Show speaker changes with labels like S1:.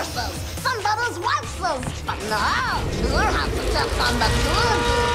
S1: Tell about verses, some brothers' wives, but no, you'll have to tell some the.